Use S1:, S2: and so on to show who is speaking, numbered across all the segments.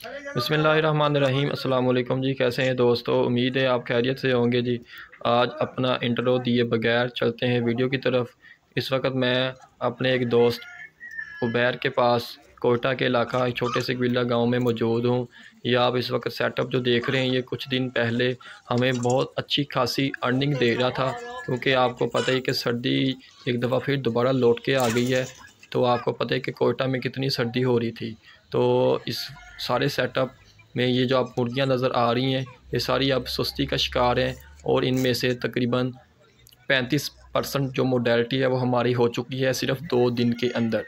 S1: बसमीम अल्लाम जी, कैसे हैं दोस्तों? उम्मीद है आप खैरियत से होंगे जी। आज अपना इंटरव्यू दिए बगैर चलते हैं वीडियो की तरफ़। इस वक्त मैं अपने एक दोस्त उबैर के पास कोयटा के इलाका, एक छोटे से कबीला गाँव में मौजूद हूँ। ये आप इस वक्त सेटअप जो देख रहे हैं, ये कुछ दिन पहले हमें बहुत अच्छी खासी अर्निंग दे रहा था, क्योंकि आपको पता ही कि सर्दी एक दफ़ा फिर दोबारा लौट के आ गई है। तो आपको पता है कि कोयटा में कितनी सर्दी हो रही थी। तो इस सारे सेटअप में ये जो आप मुर्गियाँ नज़र आ रही हैं, ये सारी अब सुस्ती का शिकार हैं और इनमें से तकरीबन पैंतीस परसेंट जो मोडेलिटी है वो हमारी हो चुकी है सिर्फ़ दो दिन के अंदर।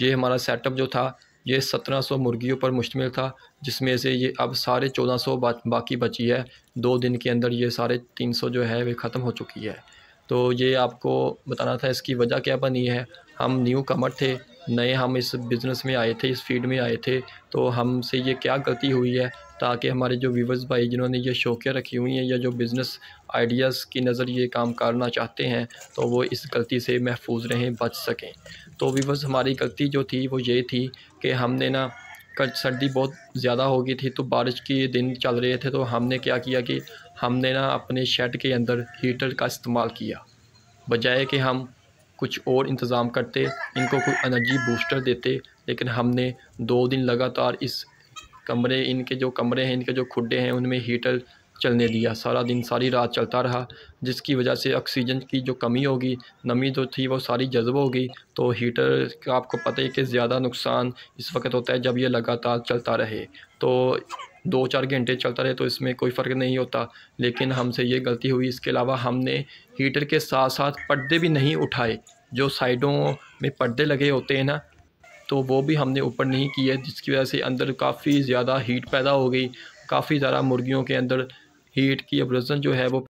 S1: ये हमारा सेटअप जो था, ये सत्रह सौ मुर्गियों पर मुश्तमिल था, जिसमें से ये अब साढ़े चौदह सौ बाकी बची है। दो दिन के अंदर ये साढ़े तीन सौ जो है, वे ख़त्म हो चुकी है। तो ये आपको बताना था इसकी वजह क्या बनी है हम न्यू कमर थे, नए हम इस बिज़नेस में आए थे, इस फ़ील्ड में आए थे तो हमसे ये क्या गलती हुई है ताकि हमारे जो व्यूवर्स भाई जिन्होंने ये शौकिया रखी हुई हैं या जो बिज़नेस आइडियाज़ की नज़र ये काम करना चाहते हैं तो वो इस गलती से महफूज रहें, बच सकें। तो व्यूवर्स हमारी गलती जो थी वो ये थी कि हमने ना कल सर्दी बहुत ज़्यादा हो गई थी तो बारिश के दिन चल रहे थे तो हमने क्या किया कि हमने ना अपने शेड के अंदर हीटर का इस्तेमाल किया। बजाय कि हम कुछ और इंतज़ाम करते, इनको कोई एनर्जी बूस्टर देते, लेकिन हमने दो दिन लगातार इस कमरे, इनके जो कमरे हैं, इनके जो खुडे हैं, उनमें हीटर चलने दिया। सारा दिन, सारी रात चलता रहा, जिसकी वजह से ऑक्सीजन की जो कमी होगी, नमी जो थी, वो सारी जज्ब होगी तो हीटर का आपको पता है कि ज़्यादा नुकसान इस वक्त होता है जब ये लगातार चलता रहे। तो दो चार घंटे चलता रहे तो इसमें कोई फ़र्क नहीं होता। लेकिन हमसे ये गलती हुई, इसके अलावा हमने हीटर के साथ साथ पर्दे भी नहीं उठाए। जो साइडों में पर्दे लगे होते हैं ना तो वो भी हमने ऊपर नहीं किए, जिसकी वजह से अंदर काफ़ी ज़्यादा हीट पैदा हो गई। काफ़ी ज़्यादा मुर्गियों के अंदर हीट की अब्रजन जो है वो